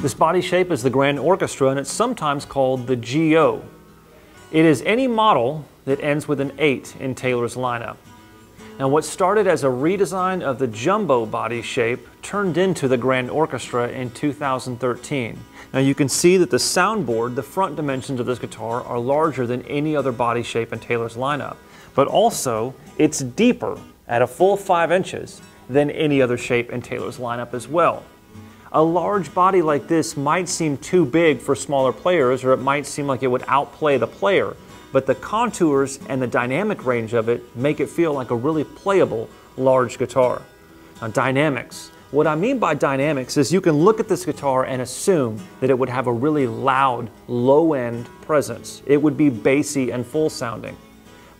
This body shape is the Grand Orchestra and it's sometimes called the GO. It is any model that ends with an 8 in Taylor's lineup. Now what started as a redesign of the jumbo body shape turned into the Grand Orchestra in 2013. Now you can see that the soundboard, the front dimensions of this guitar are larger than any other body shape in Taylor's lineup, but also it's deeper at a full 5 inches than any other shape in Taylor's lineup as well. A large body like this might seem too big for smaller players or it might seem like it would outplay the player, but the contours and the dynamic range of it make it feel like a really playable large guitar. Now dynamics. What I mean by dynamics is you can look at this guitar and assume that it would have a really loud, low-end presence. It would be bassy and full sounding.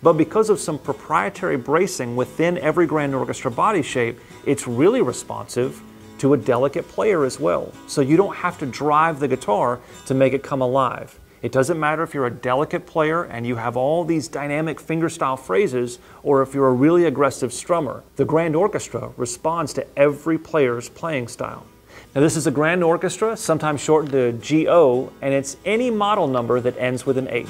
But because of some proprietary bracing within every Grand Orchestra body shape, it's really responsive to a delicate player as well. So you don't have to drive the guitar to make it come alive. It doesn't matter if you're a delicate player and you have all these dynamic fingerstyle phrases or if you're a really aggressive strummer. The Grand Orchestra responds to every player's playing style. Now this is a Grand Orchestra, sometimes shortened to GO, and it's any model number that ends with an 8.